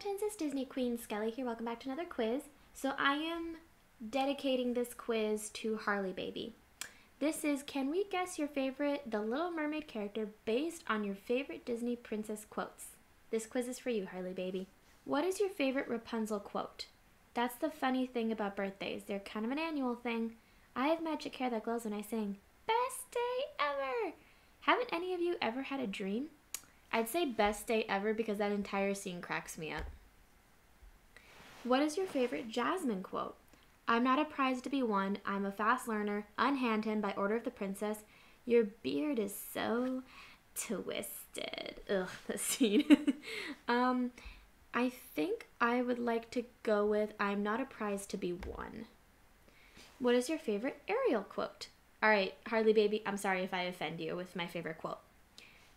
It's Disney Queen Skelly here. Welcome back to another quiz. So I am dedicating this quiz to Harley Baby. This is Can we guess your favorite The Little Mermaid character based on your favorite Disney princess quotes? This quiz is for you, Harley Baby. What is your favorite Rapunzel quote? That's the funny thing about birthdays. They're kind of an annual thing. I have magic hair that glows when I sing. Best day ever! Haven't any of you ever had a dream? I'd say best day ever because that entire scene cracks me up. What is your favorite Jasmine quote? I'm not a prize to be won. I'm a fast learner. Unhand him by order of the princess. Your beard is so twisted. Ugh, the scene. um, I think I would like to go with I'm not a prize to be won. What is your favorite Ariel quote? All right, Harley baby, I'm sorry if I offend you with my favorite quote.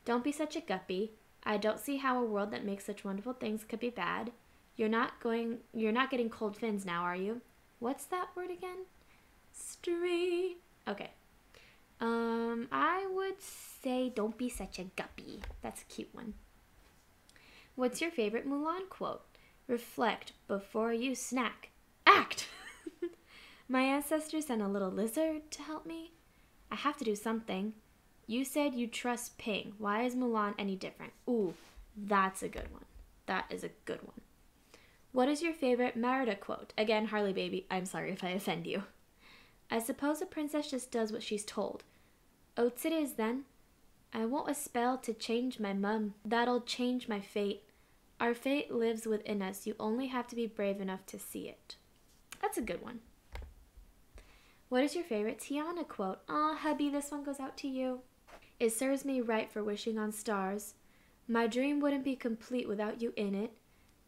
Don't be such a guppy. I don't see how a world that makes such wonderful things could be bad. You're not going you're not getting cold fins now, are you? What's that word again? Street. Okay. Um, I would say don't be such a guppy. That's a cute one. What's your favorite Mulan quote? Reflect before you snack. Act. My ancestors sent a little lizard to help me. I have to do something. You said you trust Ping. Why is Mulan any different? Ooh, that's a good one. That is a good one. What is your favorite Merida quote? Again, Harley baby, I'm sorry if I offend you. I suppose a princess just does what she's told. Oats it is then. I want a spell to change my mum. That'll change my fate. Our fate lives within us. You only have to be brave enough to see it. That's a good one. What is your favorite Tiana quote? Aw, hubby, this one goes out to you. It serves me right for wishing on stars. My dream wouldn't be complete without you in it.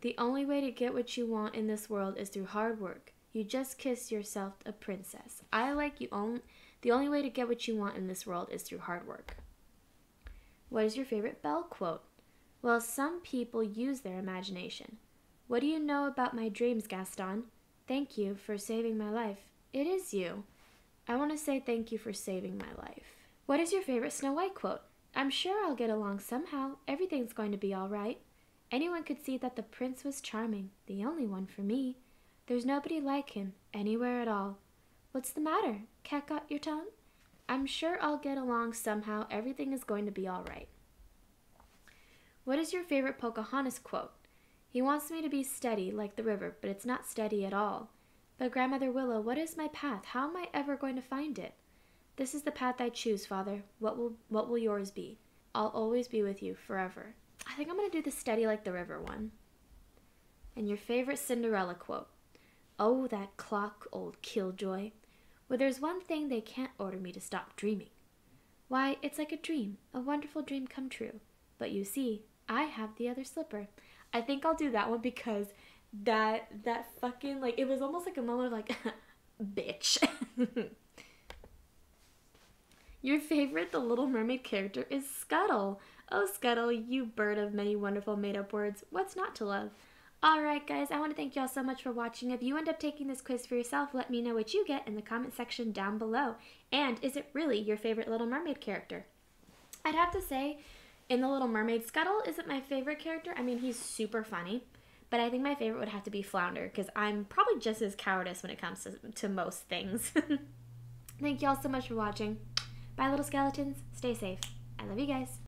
The only way to get what you want in this world is through hard work. You just kiss yourself a princess. I like you own the only way to get what you want in this world is through hard work. What is your favorite Belle quote? Well, some people use their imagination. What do you know about my dreams, Gaston? Thank you for saving my life. It is you. I want to say thank you for saving my life. What is your favorite Snow White quote? I'm sure I'll get along somehow. Everything's going to be all right. Anyone could see that the prince was charming, the only one for me. There's nobody like him, anywhere at all. What's the matter? Cat got your tongue? I'm sure I'll get along somehow. Everything is going to be all right. What is your favorite Pocahontas quote? He wants me to be steady like the river, but it's not steady at all. But Grandmother Willow, what is my path? How am I ever going to find it? This is the path I choose, Father. What will what will yours be? I'll always be with you forever. I think I'm going to do the steady like the river one. And your favorite Cinderella quote. Oh, that clock, old killjoy. Well, there's one thing they can't order me to stop dreaming. Why, it's like a dream, a wonderful dream come true. But you see, I have the other slipper. I think I'll do that one because that that fucking like it was almost like a moment of like bitch. Your favorite The Little Mermaid character is Scuttle. Oh, Scuttle, you bird of many wonderful made up words. What's not to love? Alright, guys, I want to thank you all so much for watching. If you end up taking this quiz for yourself, let me know what you get in the comment section down below. And is it really your favorite Little Mermaid character? I'd have to say, in The Little Mermaid, Scuttle isn't my favorite character. I mean, he's super funny. But I think my favorite would have to be Flounder because I'm probably just as cowardice when it comes to, to most things. Thank you all so much for watching. Bye, little skeletons. Stay safe. I love you guys.